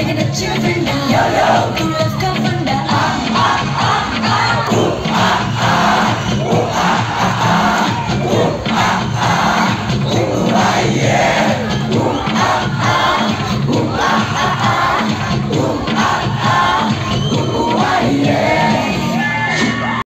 Look the children now.